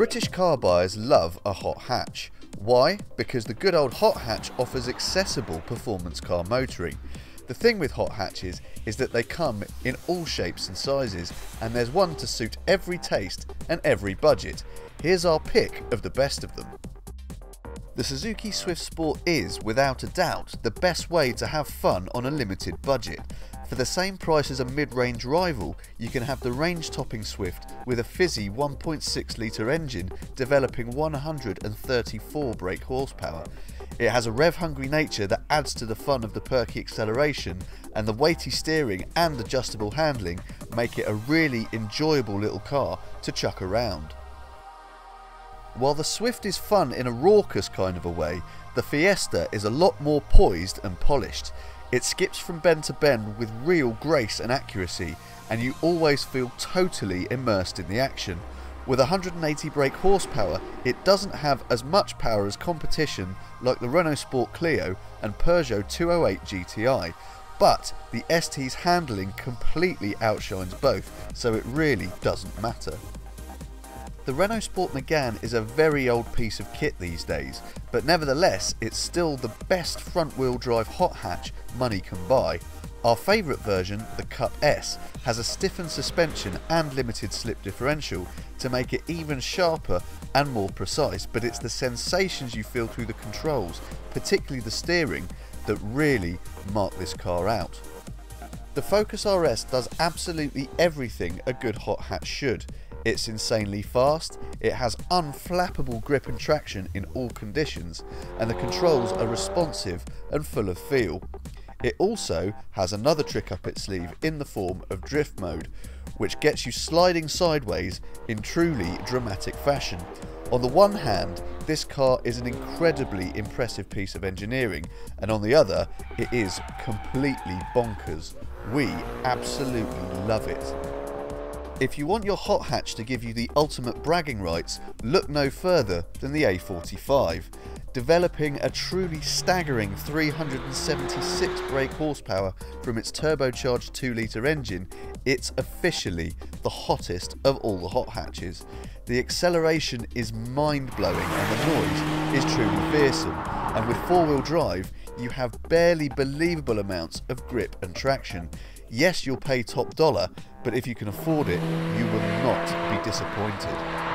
British car buyers love a hot hatch. Why? Because the good old hot hatch offers accessible performance car motoring. The thing with hot hatches is that they come in all shapes and sizes, and there's one to suit every taste and every budget. Here's our pick of the best of them. The Suzuki Swift Sport is, without a doubt, the best way to have fun on a limited budget. For the same price as a mid-range rival, you can have the range-topping Swift with a fizzy 1.6 litre engine developing 134 brake horsepower. It has a rev-hungry nature that adds to the fun of the perky acceleration, and the weighty steering and adjustable handling make it a really enjoyable little car to chuck around. While the Swift is fun in a raucous kind of a way, the Fiesta is a lot more poised and polished. It skips from bend to bend with real grace and accuracy, and you always feel totally immersed in the action. With 180 brake horsepower, it doesn't have as much power as competition like the Renault Sport Clio and Peugeot 208 GTI, but the ST's handling completely outshines both, so it really doesn't matter. The Renault Sport Megane is a very old piece of kit these days, but nevertheless it's still the best front wheel drive hot hatch money can buy. Our favourite version, the Cup S, has a stiffened suspension and limited slip differential to make it even sharper and more precise, but it's the sensations you feel through the controls, particularly the steering, that really mark this car out. The Focus RS does absolutely everything a good hot hatch should. It's insanely fast, it has unflappable grip and traction in all conditions, and the controls are responsive and full of feel. It also has another trick up its sleeve in the form of drift mode, which gets you sliding sideways in truly dramatic fashion. On the one hand, this car is an incredibly impressive piece of engineering, and on the other, it is completely bonkers. We absolutely love it. If you want your hot hatch to give you the ultimate bragging rights, look no further than the A45. Developing a truly staggering 376 brake horsepower from its turbocharged 2 litre engine, it's officially the hottest of all the hot hatches. The acceleration is mind blowing and the noise is truly fearsome, and with four wheel drive, you have barely believable amounts of grip and traction. Yes, you'll pay top dollar, but if you can afford it, you will not be disappointed.